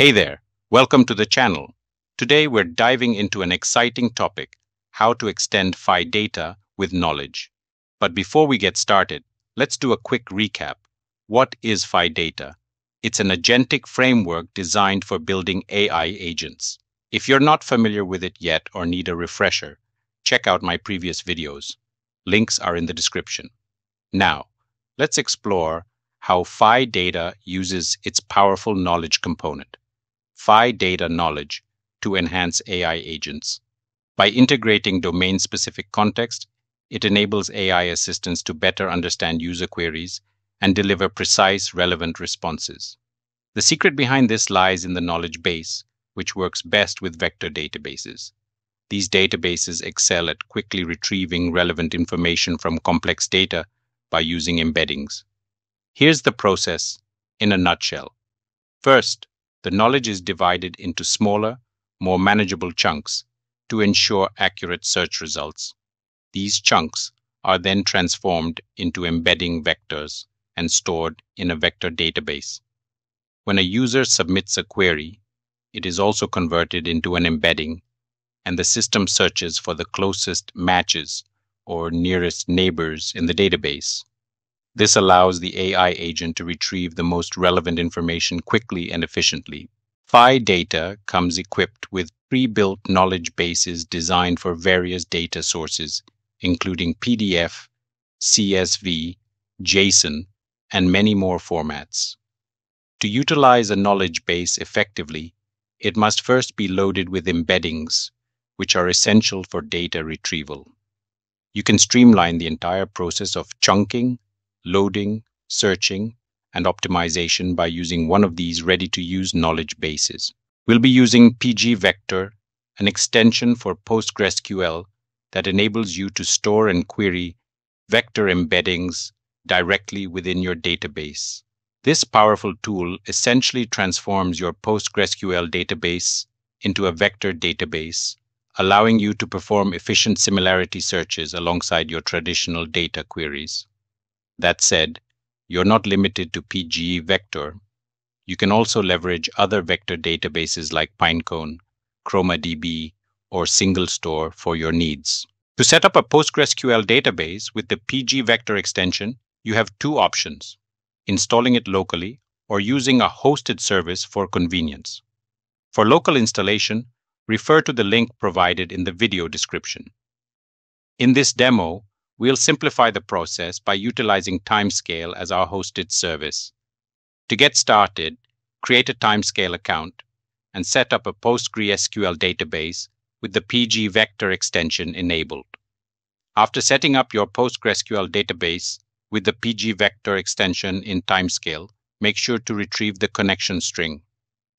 Hey there, welcome to the channel. Today we're diving into an exciting topic, how to extend Phidata with knowledge. But before we get started, let's do a quick recap. What is Phidata? It's an agentic framework designed for building AI agents. If you're not familiar with it yet or need a refresher, check out my previous videos. Links are in the description. Now, let's explore how Phidata uses its powerful knowledge component, Phidata knowledge, to enhance AI agents. By integrating domain specific context, it enables AI assistants to better understand user queries and deliver precise, relevant responses. The secret behind this lies in the knowledge base, which works best with vector databases. These databases excel at quickly retrieving relevant information from complex data by using embeddings. Here's the process in a nutshell. First, the knowledge is divided into smaller, more manageable chunks to ensure accurate search results. These chunks are then transformed into embedding vectors and stored in a vector database. When a user submits a query, it is also converted into an embedding, and the system searches for the closest matches or nearest neighbors in the database. This allows the AI agent to retrieve the most relevant information quickly and efficiently. Phidata comes equipped with pre-built knowledge bases designed for various data sources, including PDF, CSV, JSON, and many more formats. To utilize a knowledge base effectively, it must first be loaded with embeddings, which are essential for data retrieval. You can streamline the entire process of chunking, loading, searching, and optimization by using one of these ready-to-use knowledge bases. We'll be using PG Vector, an extension for PostgreSQL that enables you to store and query vector embeddings directly within your database. This powerful tool essentially transforms your PostgreSQL database into a vector database, allowing you to perform efficient similarity searches alongside your traditional data queries. That said, you're not limited to PG Vector. You can also leverage other vector databases like Pinecone, ChromaDB, or SingleStore for your needs. To set up a PostgreSQL database with the PG Vector extension, you have two options, installing it locally or using a hosted service for convenience. For local installation, refer to the link provided in the video description. In this demo, we'll simplify the process by utilizing Timescale as our hosted service. To get started, create a Timescale account and set up a PostgreSQL database with the PG Vector extension enabled. After setting up your PostgreSQL database with the PG Vector extension in Timescale, make sure to retrieve the connection string.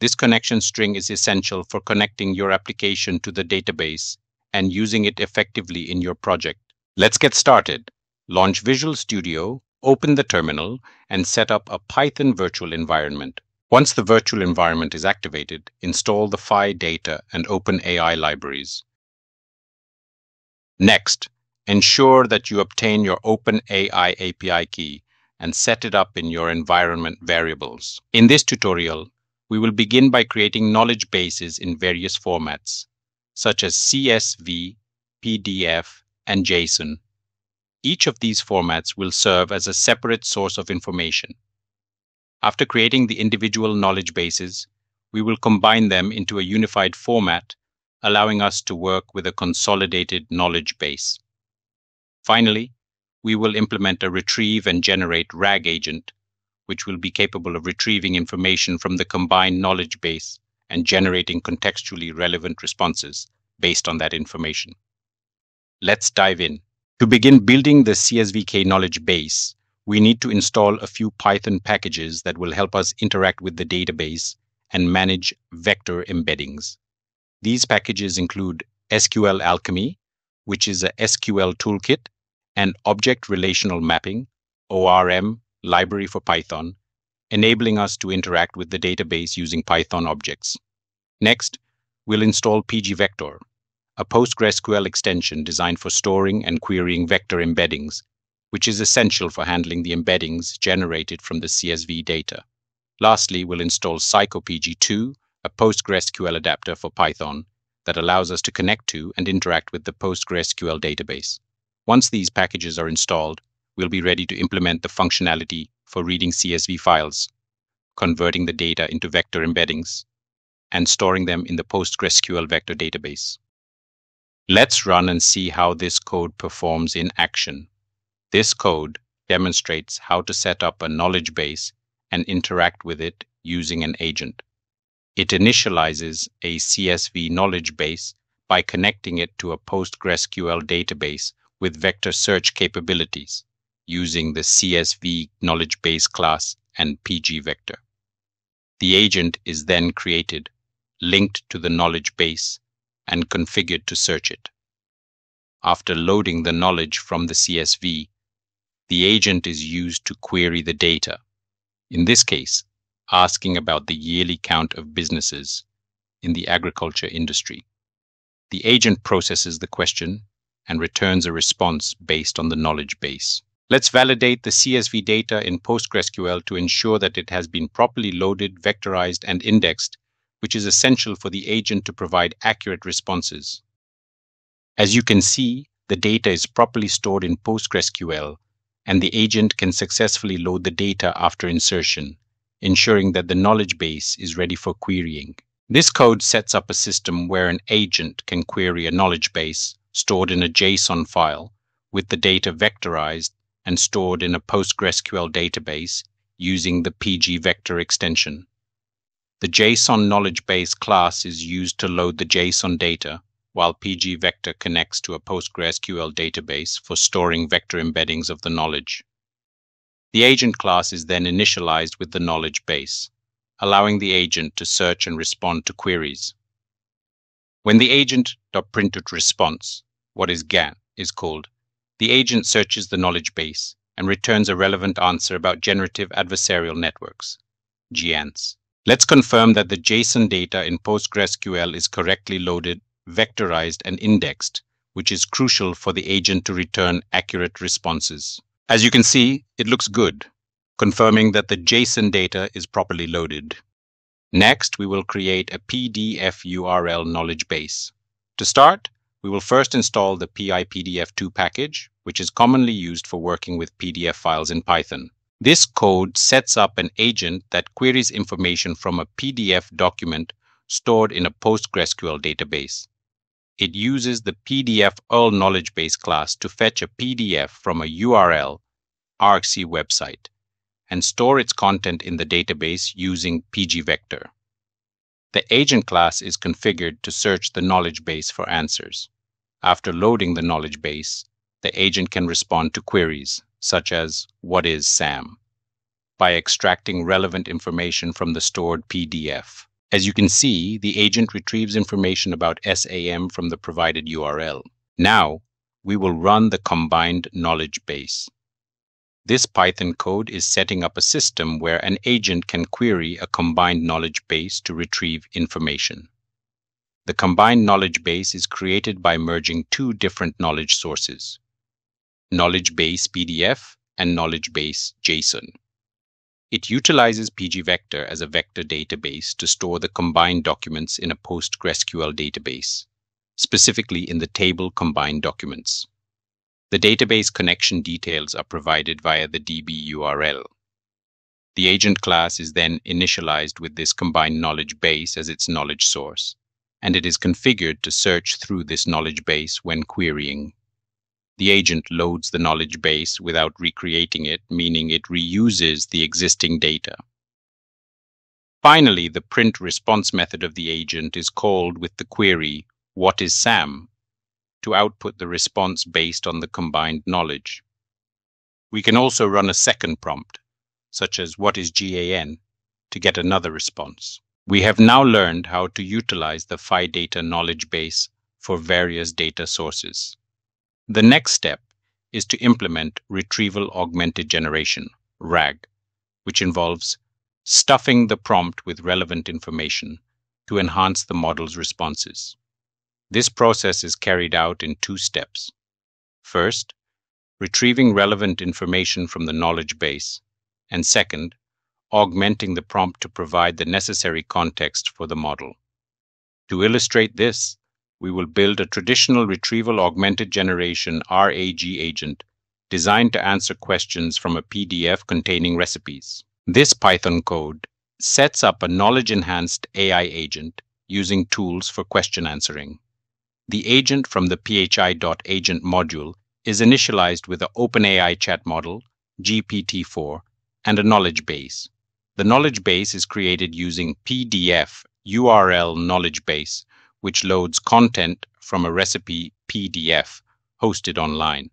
This connection string is essential for connecting your application to the database and using it effectively in your project. Let's get started. Launch Visual Studio, open the terminal, and set up a Python virtual environment. Once the virtual environment is activated, install the Phidata and OpenAI libraries. Next, ensure that you obtain your OpenAI API key and set it up in your environment variables. In this tutorial, we will begin by creating knowledge bases in various formats, such as CSV, PDF, and JSON. Each of these formats will serve as a separate source of information. After creating the individual knowledge bases, we will combine them into a unified format, allowing us to work with a consolidated knowledge base. Finally, we will implement a retrieve and generate RAG agent, which will be capable of retrieving information from the combined knowledge base and generating contextually relevant responses based on that information. Let's dive in. To begin building the CSVK knowledge base, we need to install a few Python packages that will help us interact with the database and manage vector embeddings. These packages include SQLAlchemy, which is a SQL toolkit, and Object Relational Mapping, ORM, library for Python, enabling us to interact with the database using Python objects. Next, we'll install pgvector, a PostgreSQL extension designed for storing and querying vector embeddings, which is essential for handling the embeddings generated from the CSV data. Lastly, we'll install psycopg2, a PostgreSQL adapter for Python that allows us to connect to and interact with the PostgreSQL database. Once these packages are installed, we'll be ready to implement the functionality for reading CSV files, converting the data into vector embeddings, and storing them in the PostgreSQL vector database. Let's run and see how this code performs in action. This code demonstrates how to set up a knowledge base and interact with it using an agent. It initializes a CSV knowledge base by connecting it to a PostgreSQL database with vector search capabilities using the CSV knowledge base class and PG vector. The agent is then created, linked to the knowledge base, and configured to search it. After loading the knowledge from the CSV, the agent is used to query the data. In this case, asking about the yearly count of businesses in the agriculture industry. The agent processes the question and returns a response based on the knowledge base. Let's validate the CSV data in PostgreSQL to ensure that it has been properly loaded, vectorized, and indexed, which is essential for the agent to provide accurate responses. As you can see, the data is properly stored in PostgreSQL, and the agent can successfully load the data after insertion ensuring that the knowledge base is ready for querying. This code sets up a system where an agent can query a knowledge base stored in a JSON file with the data vectorized and stored in a PostgreSQL database using the PG vector extension. The JSON knowledge base class is used to load the JSON data, while PG vector connects to a PostgreSQL database for storing vector embeddings of the knowledge. The agent class is then initialized with the knowledge base, allowing the agent to search and respond to queries. When the agent.printed_response, what is GAN, is called, the agent searches the knowledge base and returns a relevant answer about generative adversarial networks, GANs. Let's confirm that the JSON data in PostgreSQL is correctly loaded, vectorized, and indexed, which is crucial for the agent to return accurate responses. As you can see, it looks good, confirming that the JSON data is properly loaded. Next, we will create a PDF URL knowledge base. To start, we will first install the PyPDF2 package, which is commonly used for working with PDF files in Python. This code sets up an agent that queries information from a PDF document stored in a PostgreSQL database. It uses the PDF URL knowledge base class to fetch a PDF from a URL argc website and store its content in the database using pgvector. The agent class is configured to search the knowledge base for answers. After loading the knowledge base, the agent can respond to queries, such as, What is SAM? by extracting relevant information from the stored PDF. As you can see, the agent retrieves information about SAM from the provided URL. Now, we will run the combined knowledge base. This Python code is setting up a system where an agent can query a combined knowledge base to retrieve information. The combined knowledge base is created by merging two different knowledge sources, knowledge base PDF and knowledge base JSON. It utilizes pgvector as a vector database to store the combined documents in a PostgreSQL database, specifically in the table combined documents. The database connection details are provided via the DB URL. The agent class is then initialized with this combined knowledge base as its knowledge source, and it is configured to search through this knowledge base when querying the agent loads the knowledge base without recreating it, meaning it reuses the existing data. Finally, the print response method of the agent is called with the query, What is SAM? to output the response based on the combined knowledge. We can also run a second prompt, such as What is GAN? to get another response. We have now learned how to utilize the Phidata knowledge base for various data sources. The next step is to implement retrieval augmented generation, RAG, which involves stuffing the prompt with relevant information to enhance the model's responses. This process is carried out in two steps. First, retrieving relevant information from the knowledge base, and second, augmenting the prompt to provide the necessary context for the model. To illustrate this, we will build a traditional retrieval augmented generation RAG agent designed to answer questions from a PDF containing recipes. This Python code sets up a knowledge enhanced AI agent using tools for question answering. The agent from the phi.agent module is initialized with an OpenAI chat model, GPT-4, and a knowledge base. The knowledge base is created using PDF URL knowledge base, which loads content from a recipe PDF hosted online.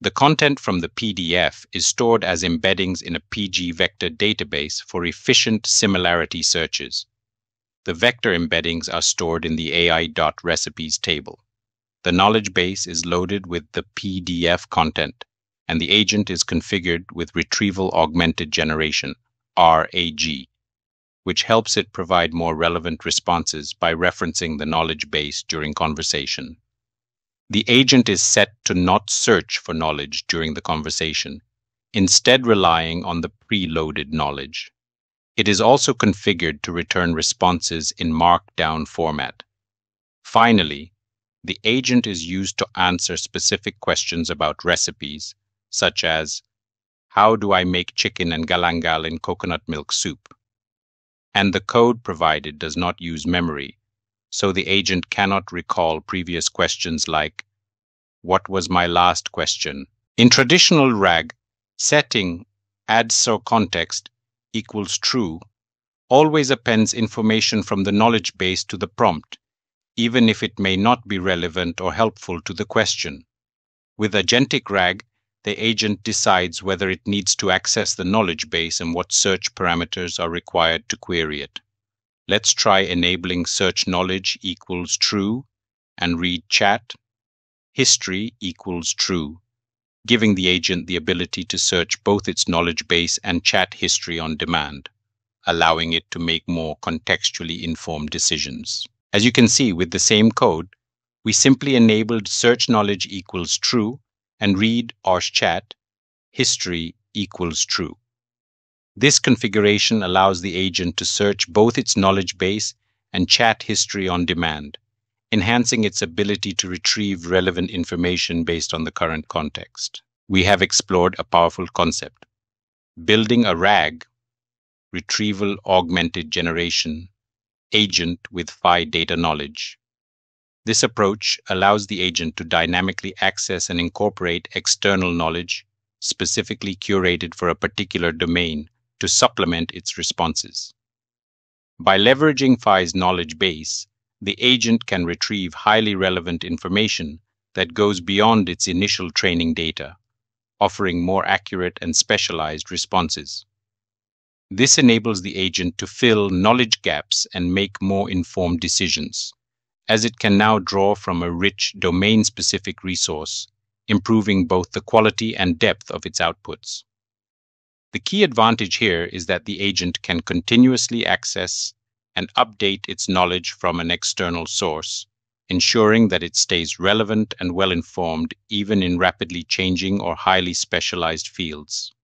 The content from the PDF is stored as embeddings in a PG vector database for efficient similarity searches. The vector embeddings are stored in the AI.recipes table. The knowledge base is loaded with the PDF content, and the agent is configured with Retrieval Augmented Generation, RAG, which helps it provide more relevant responses by referencing the knowledge base during conversation. The agent is set to not search for knowledge during the conversation, instead relying on the preloaded knowledge. It is also configured to return responses in Markdown format. Finally, the agent is used to answer specific questions about recipes, such as How do I make chicken and galangal in coconut milk soup? And the code provided does not use memory, so the agent cannot recall previous questions like, What was my last question? In traditional RAG, setting add_so context equals true always appends information from the knowledge base to the prompt, even if it may not be relevant or helpful to the question. With agentic RAG, the agent decides whether it needs to access the knowledge base and what search parameters are required to query it. Let's try enabling search knowledge equals true and read chat. History equals true, giving the agent the ability to search both its knowledge base and chat history on demand, allowing it to make more contextually informed decisions. As you can see with the same code, we simply enabled search knowledge equals true and read or chat history equals true. This configuration allows the agent to search both its knowledge base and chat history on demand, enhancing its ability to retrieve relevant information based on the current context. We have explored a powerful concept building a RAG, retrieval augmented generation, agent with Phidata knowledge. This approach allows the agent to dynamically access and incorporate external knowledge, specifically curated for a particular domain, to supplement its responses. By leveraging Phi's knowledge base, the agent can retrieve highly relevant information that goes beyond its initial training data, offering more accurate and specialized responses. This enables the agent to fill knowledge gaps and make more informed decisions, as it can now draw from a rich domain specific resource, improving both the quality and depth of its outputs. The key advantage here is that the agent can continuously access and update its knowledge from an external source, ensuring that it stays relevant and well informed even in rapidly changing or highly specialized fields.